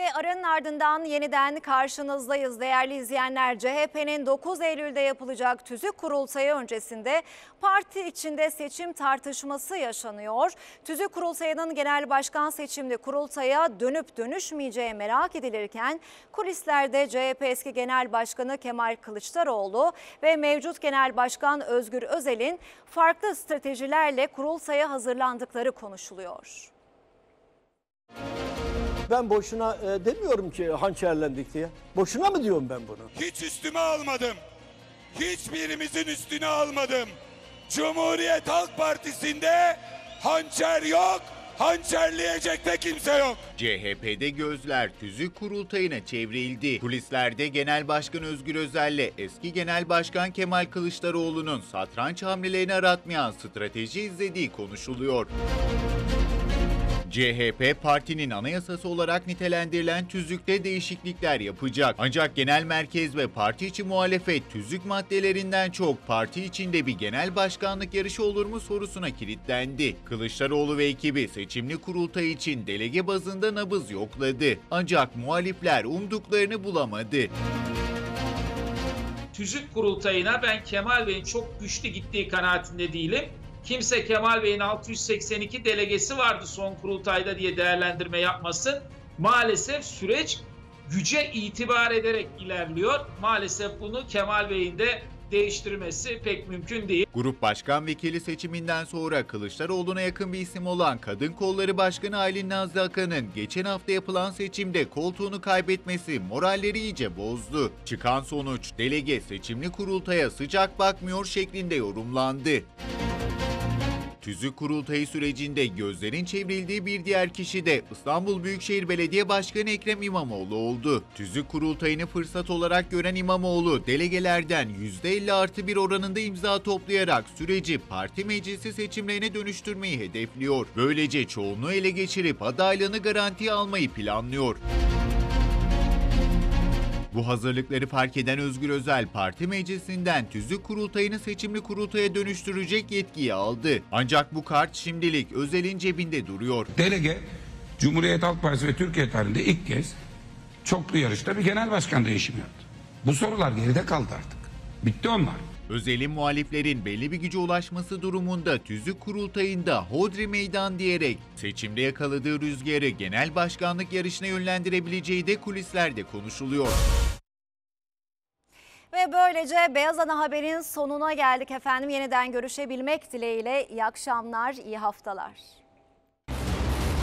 Ve aranın ardından yeniden karşınızdayız değerli izleyenler. CHP'nin 9 Eylül'de yapılacak tüzük kurultayı öncesinde parti içinde seçim tartışması yaşanıyor. Tüzük kurultayının genel başkan seçimli kurultaya dönüp dönüşmeyeceği merak edilirken kulislerde CHP eski genel başkanı Kemal Kılıçdaroğlu ve mevcut genel başkan Özgür Özel'in farklı stratejilerle kurultaya hazırlandıkları konuşuluyor. Ben boşuna e, demiyorum ki hançerlendik diye. Boşuna mı diyorum ben bunu? Hiç üstüme almadım. Hiçbirimizin üstüne almadım. Cumhuriyet Halk Partisi'nde hançer yok, hançerleyecek de kimse yok. CHP'de gözler tüzük kurultayına çevrildi. Kulislerde Genel Başkan Özgür Özel'le eski Genel Başkan Kemal Kılıçdaroğlu'nun satranç hamlelerini aratmayan strateji izlediği konuşuluyor. CHP partinin anayasası olarak nitelendirilen tüzükte değişiklikler yapacak. Ancak genel merkez ve parti içi muhalefet tüzük maddelerinden çok parti içinde bir genel başkanlık yarışı olur mu sorusuna kilitlendi. Kılıçdaroğlu ve ekibi seçimli kurultay için delege bazında nabız yokladı. Ancak muhalifler umduklarını bulamadı. tüzük kurultayına ben Kemal Bey'in çok güçlü gittiği kanaatinde değilim. Kimse Kemal Bey'in 682 delegesi vardı son kurultayda diye değerlendirme yapmasın. Maalesef süreç güce itibar ederek ilerliyor. Maalesef bunu Kemal Bey'in de değiştirmesi pek mümkün değil. Grup başkan vekili seçiminden sonra Kılıçdaroğlu'na yakın bir isim olan Kadın Kolları Başkanı Aylin Nazlı Akan'ın geçen hafta yapılan seçimde koltuğunu kaybetmesi moralleri iyice bozdu. Çıkan sonuç delege seçimli kurultaya sıcak bakmıyor şeklinde yorumlandı. Tüzük kurultayı sürecinde gözlerin çevrildiği bir diğer kişi de İstanbul Büyükşehir Belediye Başkanı Ekrem İmamoğlu oldu. Tüzük kurultayını fırsat olarak gören İmamoğlu, delegelerden %50 artı bir oranında imza toplayarak süreci parti meclisi seçimlerine dönüştürmeyi hedefliyor. Böylece çoğunluğu ele geçirip adaylığını garantiye almayı planlıyor. Bu hazırlıkları fark eden Özgür Özel parti meclisinden tüzük kurultayını seçimli kurultaya dönüştürecek yetkiyi aldı. Ancak bu kart şimdilik Özel'in cebinde duruyor. Delege Cumhuriyet Halk Partisi ve Türkiye tarihinde ilk kez çoklu yarışta bir genel başkan değişimi yaptı. Bu sorular geride kaldı artık. Bitti onlar. Özel'in muhaliflerin belli bir güce ulaşması durumunda tüzük kurultayında hodri meydan diyerek seçimde yakaladığı rüzgarı genel başkanlık yarışına yönlendirebileceği de kulislerde konuşuluyor. Ve böylece Beyaz Ana Haber'in sonuna geldik efendim. Yeniden görüşebilmek dileğiyle iyi akşamlar, iyi haftalar.